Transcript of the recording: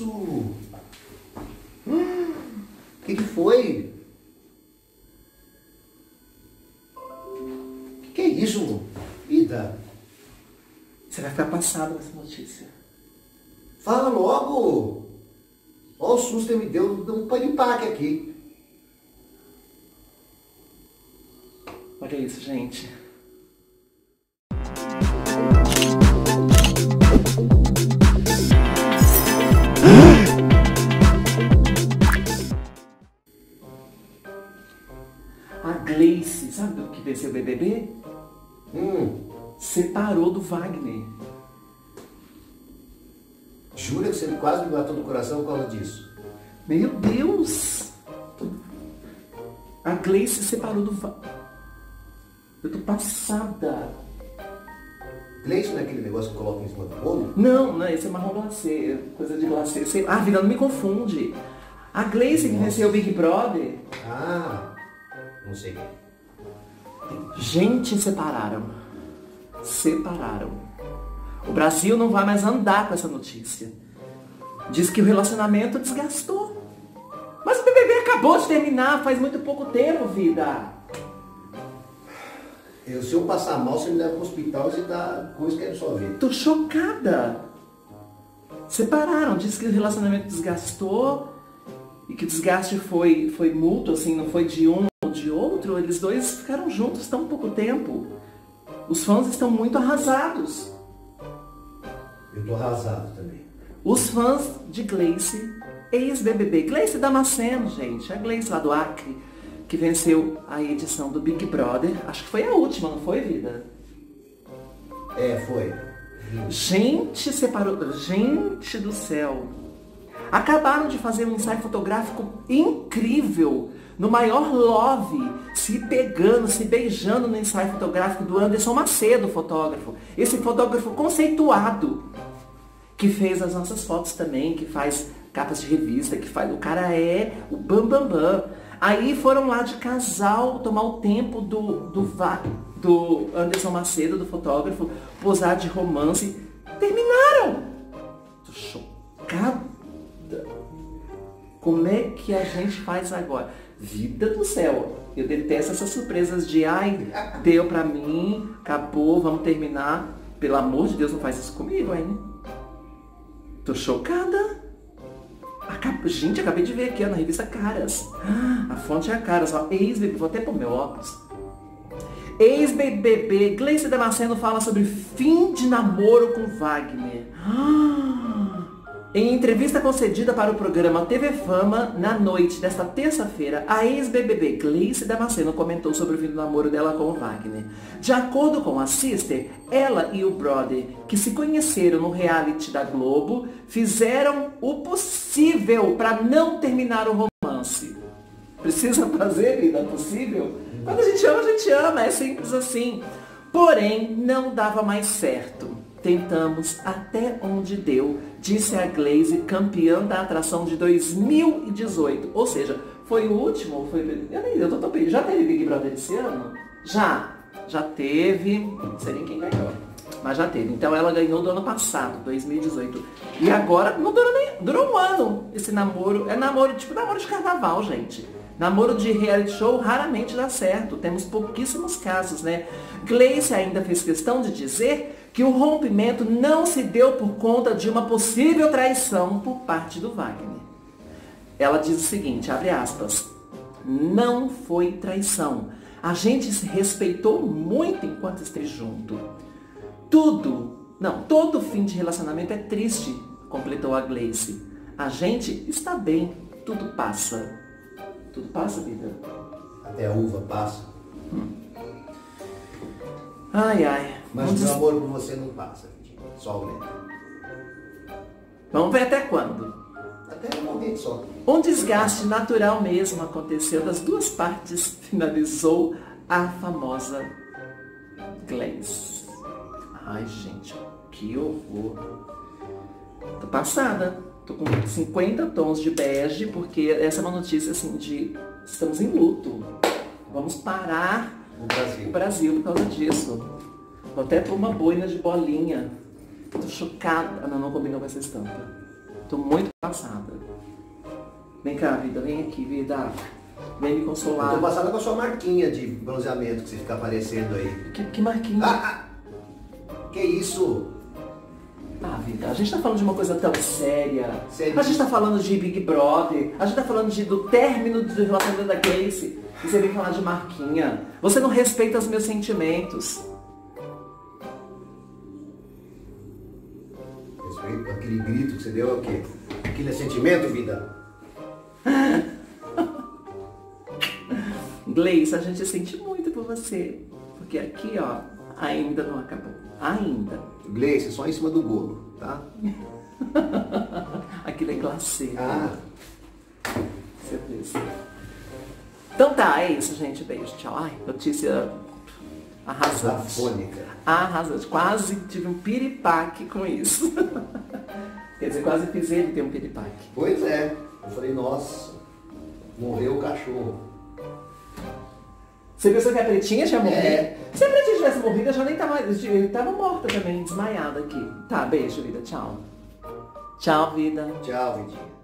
isso? O que, que foi? O que, que é isso? Ida, Você vai ficar passado com essa notícia. fala logo. Olha o susto que me deu, deu um panipaque aqui. Olha isso, gente. Venceu o BBB? Hum, Separou do Wagner. jura que você quase me matou do coração por causa disso? Meu Deus! A Gleice separou do Wagner. Eu tô passada. Gleice não é aquele negócio que coloca em cima do bolo? Não, não, esse é marrom glacê, coisa de glacê. Sei, ah, vida, não me confunde. A Gleice que venceu o Big Brother, Ah, não sei. Gente, separaram. Separaram. O Brasil não vai mais andar com essa notícia. Diz que o relacionamento desgastou. Mas o BBB acabou de terminar, faz muito pouco tempo, vida. Eu, se eu passar mal, você me leva pro hospital e você dá coisa que é só ver. Tô chocada. Separaram, diz que o relacionamento desgastou que o desgaste foi, foi mútuo, assim, não foi de um ou de outro. Eles dois ficaram juntos tão pouco tempo. Os fãs estão muito arrasados. Eu tô arrasado também. Os fãs de Gleice, ex-BBB. Gleice Damasceno, gente. A Gleice lá do Acre, que venceu a edição do Big Brother. Acho que foi a última, não foi, vida? É, foi. Gente, separou. Gente do céu. Acabaram de fazer um ensaio fotográfico incrível. No maior love, se pegando, se beijando no ensaio fotográfico do Anderson Macedo, fotógrafo. Esse fotógrafo conceituado, que fez as nossas fotos também, que faz capas de revista, que faz. O cara é o bam bam bam. Aí foram lá de casal tomar o tempo do, do, do Anderson Macedo, do fotógrafo, posar de romance. Terminaram! Tô chocada. Como é que a gente faz agora? Vida do céu! Eu detesto essas surpresas de ai, deu pra mim, acabou, vamos terminar. Pelo amor de Deus, não faz isso comigo, hein? Tô chocada. Acab- Gente, acabei de ver aqui ó, na revista Caras. A fonte é a Caras. Ex-BBB. Vou até pôr meu óculos. Ex-BBB, Gleice Damasceno fala sobre fim de namoro com Wagner. Ah! Em entrevista concedida para o programa TV Fama, na noite desta terça-feira, a ex-BBB Gleice Damasceno comentou sobre o fim do namoro dela com o Wagner. De acordo com a Sister, ela e o brother, que se conheceram no reality da Globo, fizeram o possível para não terminar o romance. Precisa fazer vida possível? Quando a gente ama, a gente ama, é simples assim. Porém, não dava mais certo. Tentamos até onde deu, disse a Glaze, campeã da atração de 2018. Ou seja, foi o último, foi. Eu nem eu tô topei. Já teve Big Brother esse ano? Já. Já teve. Não sei nem quem ganhou. Mas já teve. Então ela ganhou do ano passado, 2018. E agora não durou nem. Durou um ano esse namoro. É namoro, tipo namoro de carnaval, gente. Namoro de reality show raramente dá certo. Temos pouquíssimos casos, né? Gleice ainda fez questão de dizer que o rompimento não se deu por conta de uma possível traição por parte do Wagner. Ela diz o seguinte, abre aspas, não foi traição. A gente se respeitou muito enquanto esteve junto. Tudo, não, todo fim de relacionamento é triste, completou a Gleice. A gente está bem, tudo passa. Tudo passa, vida? Até a uva passa. Ai, ai. Mas Vamos, o meu amor por você não passa. Só aumenta. Vamos ver até quando. Até um momento só. Um desgaste natural mesmo aconteceu das duas partes, finalizou a famosa Glaze. Ai, gente, que horror. Tô passada. Tô com 50 tons de bege, porque essa é uma notícia assim de estamos em luto. Vamos parar No o Brasil. Brasil por causa disso. Vou até pôr uma boina de bolinha. Tô chocada. Ah, não, não combinou com essa estampa. Tô muito passada. Vem cá, vida, vem aqui, vida. Vem me Eu consolar. tô passada com a sua marquinha de bronzeamento que você fica aparecendo aí. Que, que marquinha. Ah, ah, que isso? A gente tá falando de uma coisa tão séria. A gente tá falando de Big Brother. A gente tá falando de, do término do relacionamento da Casey. E você vem falar de marquinha. Você não respeita os meus sentimentos. Respeito, aquele grito que você deu é o quê? Aquele é sentimento, vida? Gleice, a gente sente muito por você. Porque aqui, ó, ainda não acabou. Ainda. Gleice, só em cima do bolo, tá? Aquilo é glacê. Ah, Certeza. Então tá, é isso, gente. Beijo, tchau. Ai, notícia arrasante. afônica. Arrasante. Quase tive um piripaque com isso. Quer dizer, quase fiz ele ter um piripaque. Pois é. Eu falei, nossa, morreu o cachorro. Você pensou que a Pretinha tinha morrido? É. Se a Pretinha tivesse morrido, eu já nem tava. Eu tava morta também, desmaiada aqui. Tá, beijo, vida. Tchau. Tchau, vida. Tchau, Vidinha.